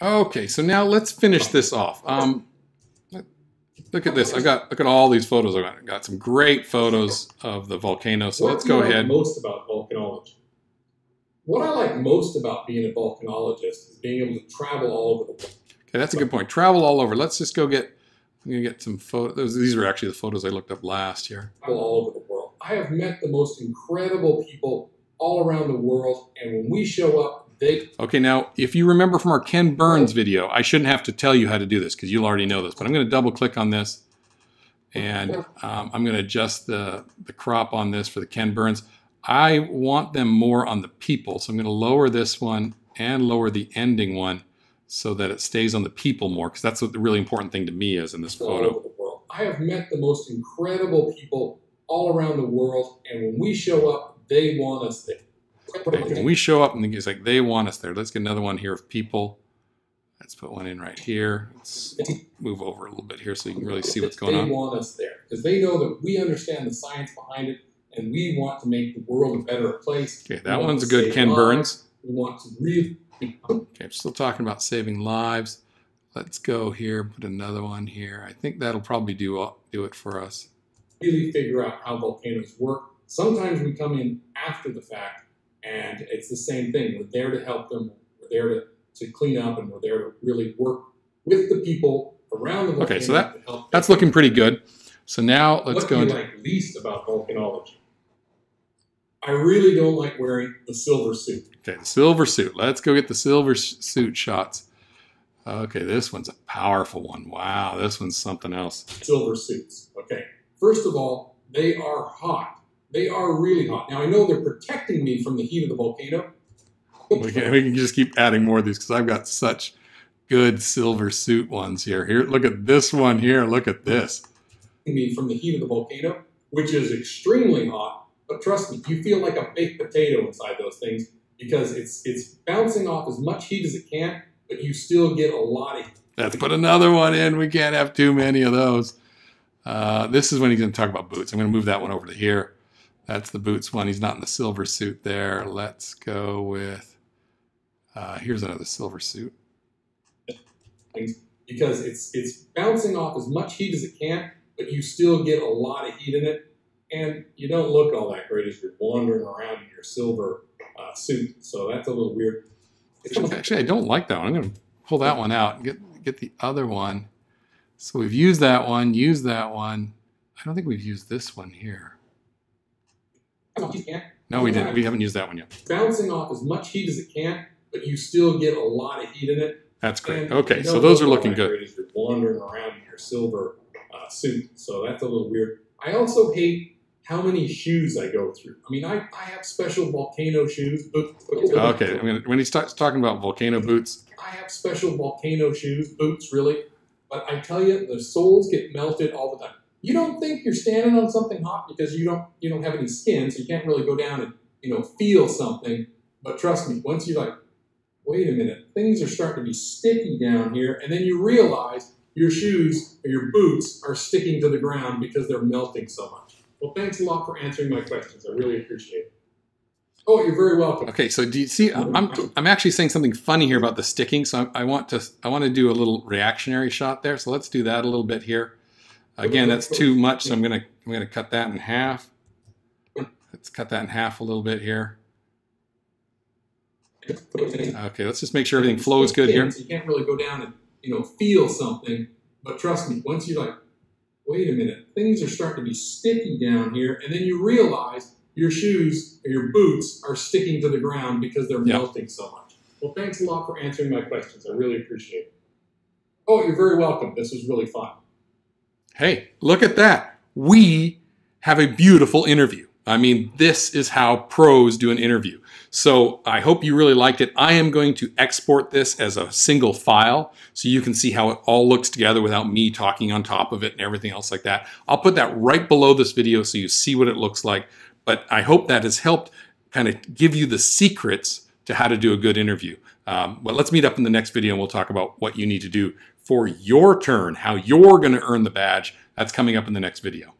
Okay, so now let's finish this off. Um, look at this. I got look at all these photos. I got, got some great photos of the volcano. So What let's go like ahead. Most about volcanology. What I like most about being a volcanologist is being able to travel all over the world. Okay, that's a good point. Travel all over. Let's just go get. I'm gonna get some photos. These are actually the photos I looked up last year. Travel all over the world. I have met the most incredible people all around the world, and when we show up, they Okay, now if you remember from our Ken Burns video, I shouldn't have to tell you how to do this because you'll already know this. But I'm going to double click on this, and um, I'm going to adjust the the crop on this for the Ken Burns. I want them more on the people, so I'm going to lower this one and lower the ending one so that it stays on the people more because that's what the really important thing to me is in this all photo. over the world. I have met the most incredible people all around the world, and when we show up, they want us there. When we show up and it's like they want us there. Let's get another one here of people. Let's put one in right here. Let's move over a little bit here so you can really see what's going they on. They want us there because they know that we understand the science behind it, and we want to make the world a better place. Okay, that one's a good Ken lives. Burns. We want to really, Okay, I'm still talking about saving lives. Let's go here, put another one here. I think that'll probably do do it for us. really figure out how volcanoes work. Sometimes we come in after the fact, and it's the same thing. We're there to help them. We're there to, to clean up, and we're there to really work with the people around the volcano. Okay, so that- to help That's looking pretty good. So now let's what go What do you into like least about volcanology? I really don't like wearing the silver suit. okay, the silver suit. Let's go get the silver suit shots. Okay, this one's a powerful one. Wow, this one's something else. Silver suits. Okay. First of all, they are hot. They are really hot. Now I know they're protecting me from the heat of the volcano. We can, we can just keep adding more of these because I've got such good silver suit ones here. Here, look at this one here. Look at this. I mean, from the heat of the volcano, which is extremely hot. But trust me, you feel like a baked potato inside those things because it's it's bouncing off as much heat as it can, but you still get a lot of heat. Let's put another one in. We can't have too many of those. Uh, this is when he's going to talk about boots. I'm going to move that one over to here. That's the boots one. He's not in the silver suit there. Let's go with. Uh, here's another silver suit. because it's it's bouncing off as much heat as it can, but you still get a lot of heat in it, and you don't look all that great as you're wandering around in your silver uh, suit. So that's a little weird. Actually, I don't like that one. I'm going to pull that one out and get get the other one. So we've used that one. Used that one. I don't think we've used this one here. You No, we didn't. We haven't used that one yet. bouncing off as much heat as it can, but you still get a lot of heat in it. That's great. And Okay, so those are looking good. As you're wandering around in your silver uh, suit, so that's a little weird. I also hate how many shoes I go through. I mean, I, I have special volcano shoes. Boots, Okay, I mean, when he starts talking about volcano boots, I have special volcano shoes, boots, really. But I tell you, the soles get melted all the time. You don't think you're standing on something hot because you don't you don't have any skin, so you can't really go down and you know feel something. But trust me, once you're like, wait a minute, things are starting to be sticky down here, and then you realize your shoes or your boots are sticking to the ground because they're melting so much. Well, thanks a lot for answering my questions. I really appreciate it. Oh, you're very welcome. Okay, so do you see? I'm I'm actually saying something funny here about the sticking. So I, I want to I want to do a little reactionary shot there. So let's do that a little bit here. Again, that's too much, so I'm gonna I'm gonna cut that in half. Let's cut that in half a little bit here. Okay, let's just make sure everything flows good here. You can't really go down and you know feel something. But trust me, once you're like, wait a minute, things are starting to be sticky down here, and then you realize your shoes or your boots are sticking to the ground because they're Yeah. melting so much. Well, thanks a lot for answering my questions. I really appreciate it. Oh, you're very welcome. This was really fun. Hey, look at that. We have a beautiful interview. I mean, this is how pros do an interview. So I hope you really liked it. I am going to export this as a single file so you can see how it all looks together without me talking on top of it and everything else like that. I'll put that right below this video so you see what it looks like. But I hope that has helped kind of give you the secrets to how to do a good interview. Um, but let's meet up in the next video and we'll talk about what you need to do for your turn, how you're going to earn the badge. That's coming up in the next video.